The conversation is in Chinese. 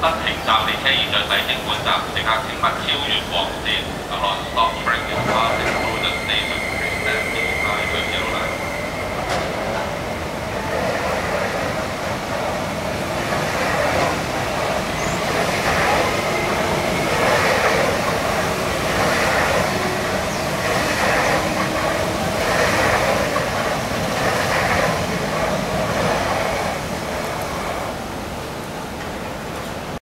不停站地車，現在洗車本站，即刻請勿超越黃線，按。